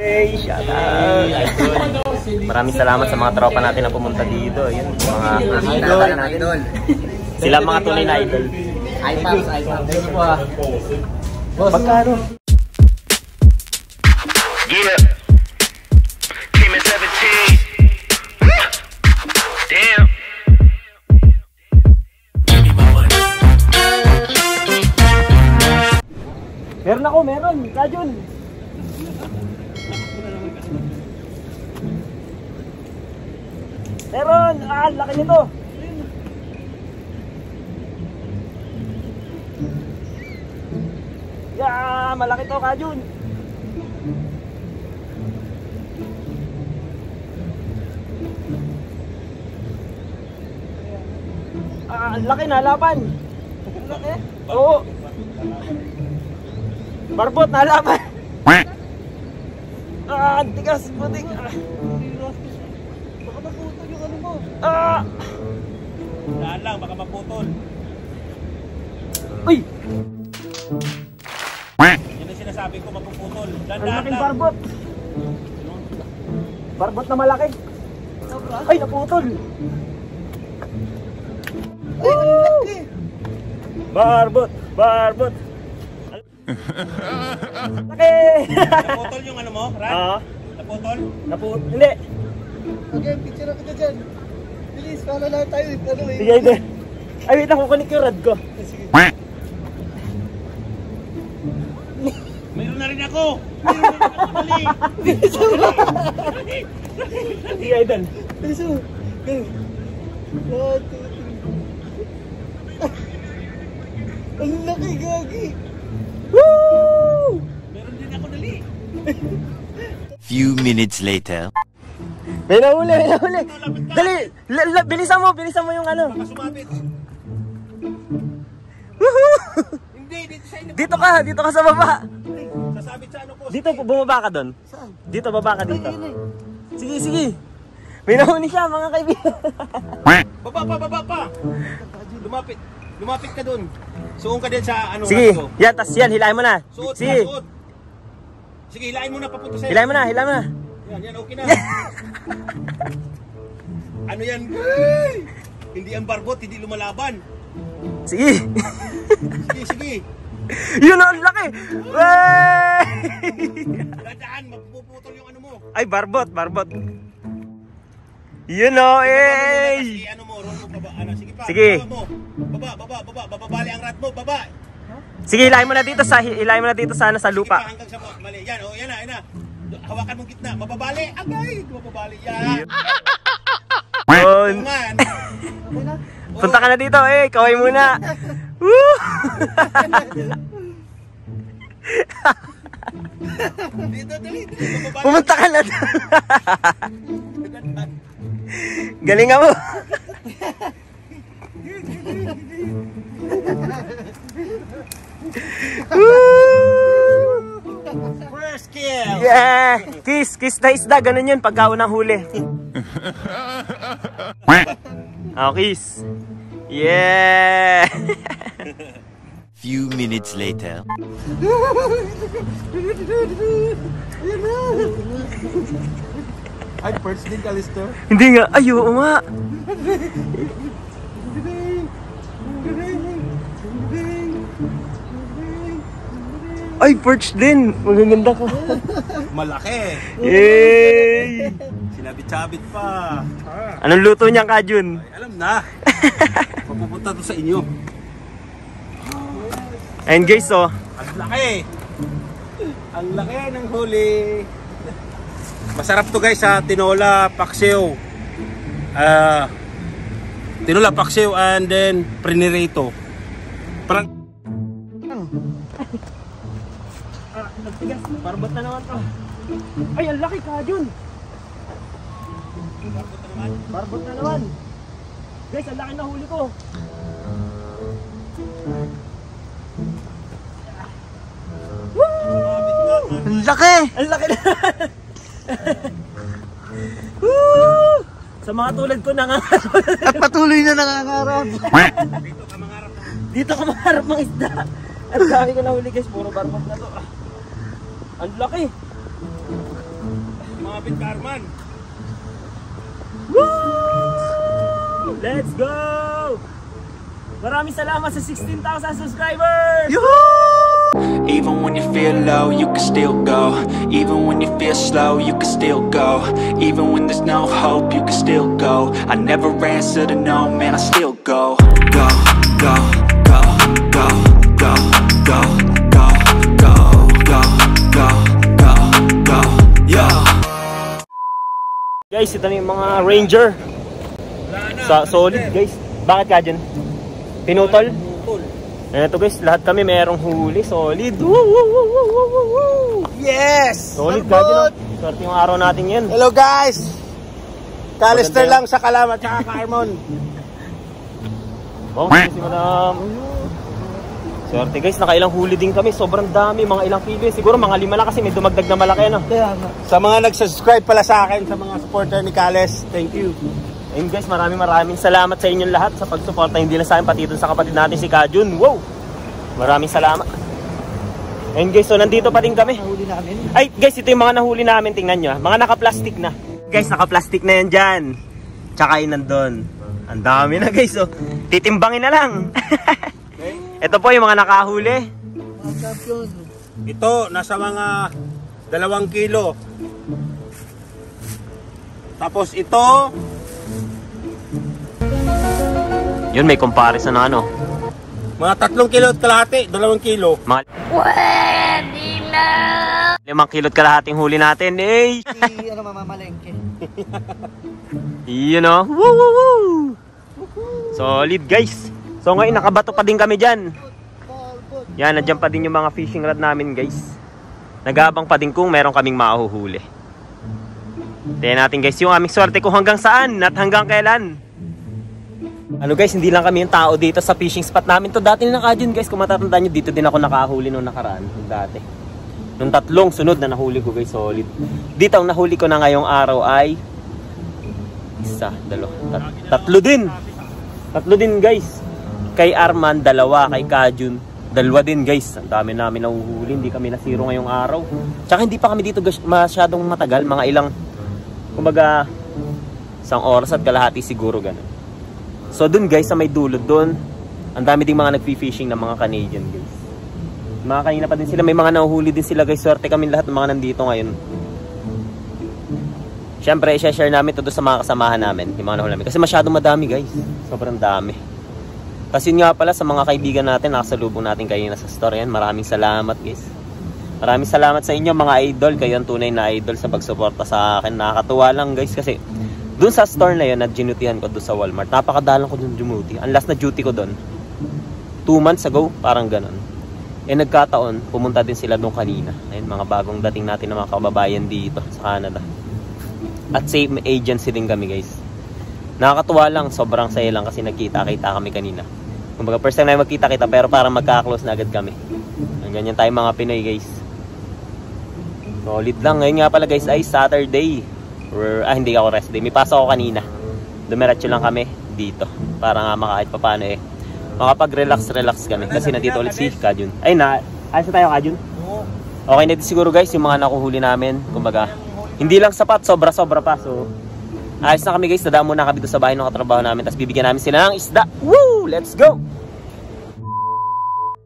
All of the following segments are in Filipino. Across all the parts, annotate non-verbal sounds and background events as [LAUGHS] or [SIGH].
Hey, shout out! [LAUGHS] Maraming salamat sa mga tropa natin na pumunta dito. Yun, mga idol natin. Sila mga tunay na idol. iPads, iPads. Thank you po ah. Boss. Pagkano? Yeah. In 17. Damn. Meron ako, meron. Kajun. Meron! Ah, laki nito. Yeah, malaki to, Kajun. Ah, laki na laban. Laki? Oo. Barbot na laban. Ah, tigas, putik. Ah. Maputol yung ano mo. Ah! Daan lang, baka maputol. Uy! Yan ang sinasabi ko, mapuputol. Daan laking lang. barbot. Barbot na malaki. Ay, naputol. Ay, ang laki. Barbot, barbot. Laki! Naputol yung ano mo, Ran? Ah, Naputol? naput... Hindi. Okay, picture na kita dyan. Bilis, para lang tayo. Ano eh. Sige, hindi. Ay, wait lang, kukunik yung rad ko. Mayroon na rin ako! Mayroon na rin ako, dali! Sige, idol. Bilis mo. Ganun. One, two, three. Ang laki, gagi. Woo! Meron din ako, dali! Few minutes later. May nahuli, may nahuli. Dali, la, la, bilisan mo, bilisan mo yung ano. Woohoo! Hindi, dito sa inyo. Dito ka, dito ka sa baba. Sasabit sa ano ko. Dito, bumaba ka doon. Saan? Dito, baba ka dito. Eh. Sige, sige. May nahuli siya, mga kaibigan. [LAUGHS] Baba pa, baba pa! Lumapit. Lumapit ka dun. Suong ka din sa ano Sige, ko. yan, tas yan, hilahin mo na. Suot Sige, suot. Sige, hilahin mo na papunta sa'yo. hilahin mo na, hilahin mo na. Yan, yan, okay na. [LAUGHS] ano yan? Ay! Hindi ang barbot, hindi lumalaban. Sige. Sige, sige. Yun ang laki. Wey! Dadaan, mapuputol yung ano mo. Ay, barbot, barbot. Yun o, eh. Kasi ano mo, roll mo baba. Ano, sige pa. Sige. Baba mo. Baba, baba, baba. Bababali ang rat mo, baba. Sige, hilahin mo na dito sa hilahin mo na dito sana sa Sige lupa. pa, hanggang sa mali. Yan, oh, yan na, yan na. Hawakan mong gitna. Mababali. Agay, mababali. Yan. Yun. Na? Punta ka na dito, eh. Kaway muna. Woo! Dito, dali. Pumunta ka na. Galingan mo. Woo! First kill. Yeah! Kiss, kiss na isda, ganun yun pagka unang huli. [LAUGHS] Oh, kiss. Yeah! Few minutes later. Ay, first din ka, Lister. Hindi nga, ay oo nga. Ay, perch din. Magaganda ka. Malaki. Yay! Sinabit-sabit pa. Anong luto niyan, Kajun? Ay, alam na. [LAUGHS] Papupunta to sa inyo. And guys, oh. Ang laki. Ang laki ng huli. Masarap to guys sa tinola, paksiw. Ah, tinola, paksiw and then prinirito. Parang Ah, nagtigas. Barbot na naman to. Ay, ang laki, Kajun. Barbot na naman. Guys, ang laki na huli ko. Ang laki! Ang laki na. [LAUGHS] Woo! Sa mga tulad ko nangangarap. Patuloy na nangangarap. Dito ka maharap ng isda. Ang dami ko nahuli guys, puro barbot na to. Ang laki. Lumapit ka, Woo! Let's go! Maraming salamat sa 16,000 subscribers! Even when you feel low, you can still go. Even when you feel slow, you can still go. Even when there's no hope, you can still go. I never answer to no, man, I still go. Go, go, go, go, go, go, go, go, Guys, ito na yung mga ranger. Sa solid guys. Bakit ka dyan? Pinutol? Eto guys, lahat kami merong huli. Solid. Woo, woo, woo, woo, woo, woo, woo. Yes! Solid ka dyan. Swerte yung araw natin yan. Hello guys! Kalister lang sa Kalam at saka Carmon. Oh, [LAUGHS] si madam. Swerte guys, nakailang huli din kami. Sobrang dami, mga ilang kilo. Siguro mga lima na kasi may dumagdag na malaki ano. Sa mga nag-subscribe pala sa akin, sa mga supporter ni Kales, thank you. Ayun guys, maraming maraming salamat sa inyong lahat sa pagsuporta. Hindi lang sa akin, pati dun sa kapatid natin si Kajun. Wow! Maraming salamat. Ayun guys, so nandito pa din kami. Nahuli namin. Ay guys, ito yung mga nahuli namin. Tingnan nyo. Mga naka-plastic na. Guys, naka-plastic na yan dyan. Tsaka yun nandun. Ang dami na guys. So, titimbangin na lang. [LAUGHS] ito po yung mga nakahuli. Ito, nasa mga dalawang kilo. Tapos ito, Yun, may comparison na ano. mga tatlong kilo at kalahati, dalawang kilo. Mga... Limang kilot kalahating huli natin. Eh! Si ano mamamalengke. [LAUGHS] Yun o. Woo, woo, woo. Solid guys. So ngayon nakabato pa din kami dyan. Yan, nandiyan pa din yung mga fishing rod namin guys. Nagabang pa din kung meron kaming mahuhuli. Tingnan natin guys yung aming swerte kung hanggang saan at hanggang kailan. Ano guys, hindi lang kami yung tao dito sa fishing spot namin to. Dati na nakadyan guys, kung matatandaan nyo, dito din ako nakahuli nung nakaraan. Nung dati. Nung tatlong sunod na nahuli ko guys, solid. Dito ang nahuli ko na ngayong araw ay isa, dalawa, tat- tatlo din. Tatlo din guys. Kay Arman, dalawa. Kay Kajun, dalawa din guys. Ang dami namin nahuhuli. Hindi kami nasiro ngayong araw. Tsaka hindi pa kami dito masyadong matagal. Mga ilang, kumbaga, isang oras at kalahati siguro ganun. So dun guys, sa may dulo dun, ang dami ding mga nagfi-fishing ng mga Canadian guys. Mga kanina pa din sila, may mga nahuhuli din sila guys. Swerte kami lahat ng mga nandito ngayon. Siyempre, i-share namin to sa mga kasamahan namin, yung mga nahuli namin. Kasi masyadong madami guys. Sobrang dami. Kasi yun nga pala sa mga kaibigan natin, nakasalubong natin kayo na sa store yan. Maraming salamat guys. Maraming salamat sa inyo mga idol. Kayo ang tunay na idol sa pagsuporta sa akin. Nakakatuwa lang guys kasi doon sa store na yun na ginutihan ko doon sa Walmart. Napakadalang ko doon dumuti. Ang last na duty ko doon, 2 months ago, parang ganun. Eh nagkataon, pumunta din sila doon kanina. Ayun, mga bagong dating natin ng mga kababayan dito sa Canada. At same agency din kami guys. Nakakatuwa lang, sobrang saya lang kasi nagkita-kita kami kanina. Kumbaga first time na magkita-kita pero parang magka-close na agad kami. Ang ganyan tayo mga Pinoy guys. Solid lang. Ngayon nga pala guys ay Saturday. Or, ah hindi ako rest day. May pasok ako kanina. Dumiretso lang kami dito. Para nga makahit pa paano eh. Makapag-relax-relax kami. Kasi nandito ulit si Kajun. Ay na, ayos na tayo Kajun? Okay na din siguro guys yung mga nakuhuli namin. Kumbaga, hindi lang sapat, sobra-sobra pa. So, ayos na kami guys. Dadaan muna kami doon sa bahay ng katrabaho namin. Tapos bibigyan namin sila ng isda. Woo! Let's go!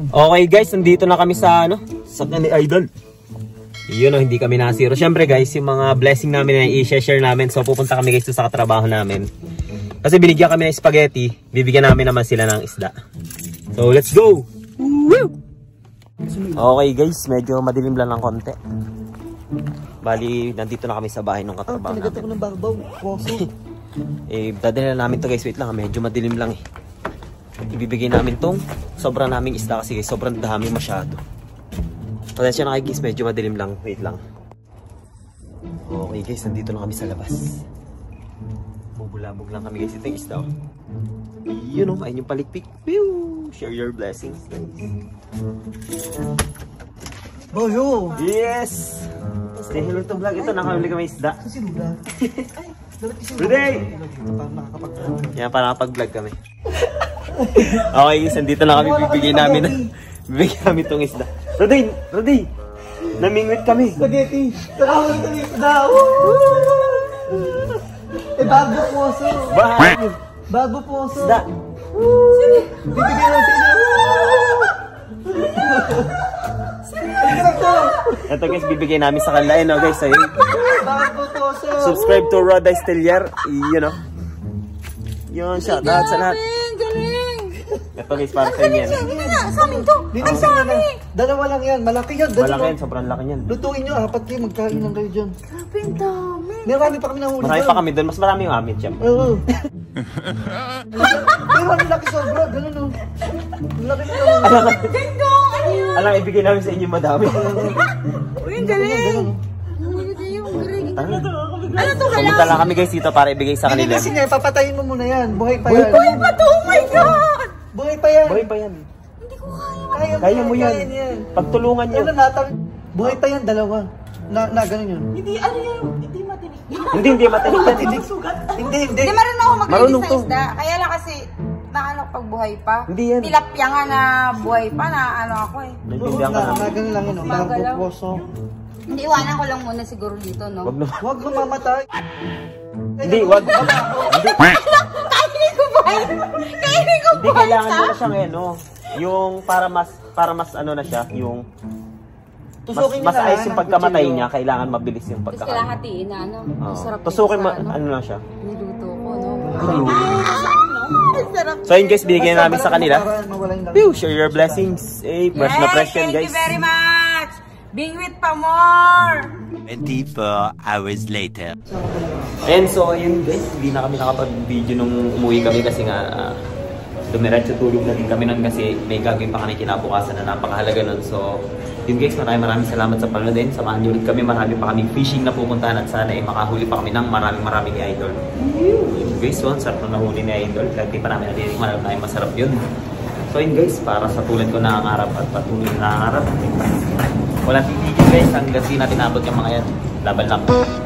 Okay guys, nandito na kami sa ano, sa ni Idol. Yun o, hindi kami nasiro. Siyempre guys, yung mga blessing namin na i-share namin. So pupunta kami guys sa katrabaho namin. Kasi binigyan kami ng spaghetti, bibigyan namin naman sila ng isda. So let's go! Woo! Okay guys, medyo madilim lang ng konti. Bali, nandito na kami sa bahay ng Ah, katrabaho pinagat namin. ako ng babaw. Koso. [LAUGHS] Eh, dadalhin na namin to guys. Wait lang, ah, medyo madilim lang eh. Ibibigay namin tong sobrang naming isda kasi guys. Sobrang dami masyado. Pasensya na kayo guys, medyo madilim lang. Wait lang. Okay guys, nandito na kami sa labas. Bubulabog lang kami guys. Ito yung isda oh. Yun oh, ayun yung palikpik. Pew! Share your blessings guys. Boyo! Yes! Say hello to vlog. Ito, nakahuli kami isda. Kasi lula. [LAUGHS] Ay, dapat kasi Rudy! Parang nakakapag Yan, para nakapag-vlog kami. okay, guys, andito na kami. Bibigyan namin. [LAUGHS] Bibigyan namin itong isda. Rudy! Rudy! Namingwit kami. Spaghetti. Nakahuli kami isda. Eh, bago puso. Bahay. Bago puso. Isda. Bibigyan lang sa inyo. Ito guys, bibigay namin sa kanila. Ayun, oh, guys. Ayun. Subscribe to Roda Estellar. You know. Yun, shout out sa lahat. Galing. Ito guys, para sa inyo? Sa amin to. Na. Dalawa lang yan. Malaki yan. Dalawa. Malaki yan, sobrang laki yan. Lutuin nyo. Apat kayo. Magkain lang kayo dyan. Grabe, ang dami. Marami pa kami nahuli Marami pa kami doon. Mas marami yung amin, syempre. Oo. Pero ang laki sobra. Ganun o. Ang laki na lang. Alam, ibigay namin sa inyo madami. [LAUGHS] Uy, ang galing. Ano to? Ano to Pumunta lang kami guys dito para ibigay sa Hindi kanila. kasi nga, papatayin mo muna yan. Buhay pa Buhay yan. pa Uy, bato! Oh my God! Buhay pa yan. Buhay pa yan. Hindi ko kaya. Kaya, Kaya mo yan. Kaya yan. Pagtulungan nyo. Ano natang... Buhay pa yan, dalawa. Na, na, ganun yun. Hindi, ano yun? Hindi matinig. Hindi, hindi matinig yan. Hindi, hindi, hindi. Hindi marunong ako Marunong ng to. isda. Kaya lang kasi, na ano pag buhay pa. Hindi yan. Tilapia nga na buhay pa na ano ako eh. Naiintindihan ka Na, na, namin. ganun lang yun. Magalaw. Hindi, iwanan ko lang muna siguro dito, no? Wag naman. [LAUGHS] Huwag kang mamatay. Hindi, wag. Hindi. Kainin ko buhay! Kainin ko Hindi buhay kailangan mo na siyang ano, yung para mas para mas ano na siya, yung mas, Tusukin mas na, ayos yung ng pagkamatay niya, kailangan mabilis yung Tapos pagkakamatay. kailangan hatiin na, ano? Ang Oo. sarap Tusukin mo, ano, ano lang siya. niluto ko, no? Ayun. So yun guys, binigyan namin sa kanila. Pew, share your blessings. Eh, fresh na fresh yan thank guys. you very much! Being with pa more! 24 hours later. And so, ayun guys, hindi na kami nakapag-video nung umuwi kami kasi nga uh, dumiretso tulog na din kami nun kasi may gagawin pa kami kinabukasan na napakahalaga nun. So, yun guys, maraming maraming salamat sa panonood din. Samahan niyo ulit kami, marami pa kaming fishing na pupuntahan at sana ay makahuli pa kami ng maraming maraming ni Idol. Guys, so, sarap na nahuli ni Idol. Kahit di pa namin natitikman, alam namin masarap yun. So yun guys, para sa tulad ko nangangarap at patuloy na nangangarap, walang titigil guys hanggang di natin abot yung mga yan. Laban lang.